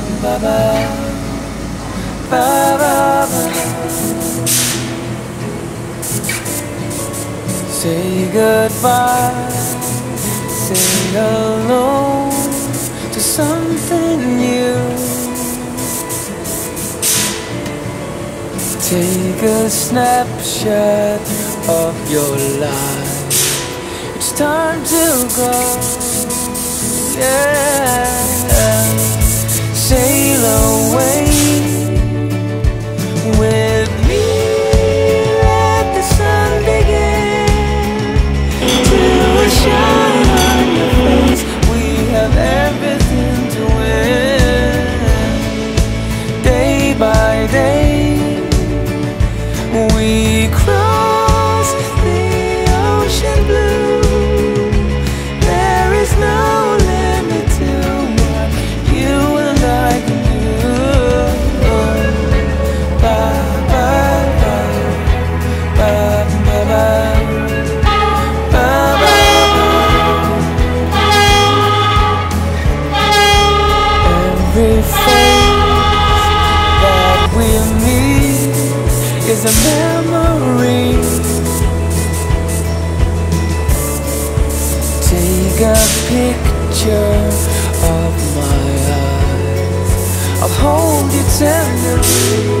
ba ba ba ba ba Say goodbye, say hello to something new. Take a snapshot of your life. It's time to go, yeah. is a memory. Take a picture of my eyes I'll hold you tenderly.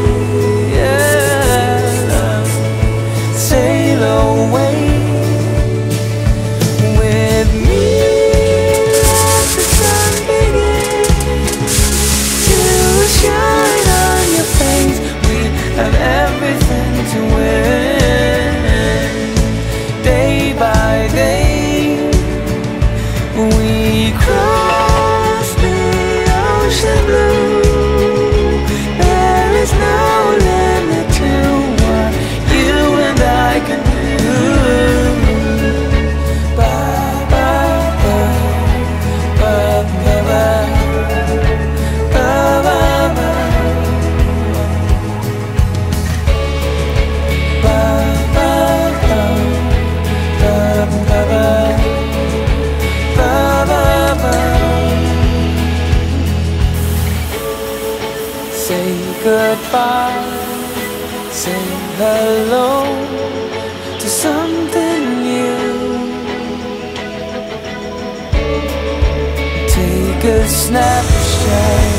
Say goodbye, say hello to something new. Take a snapshot.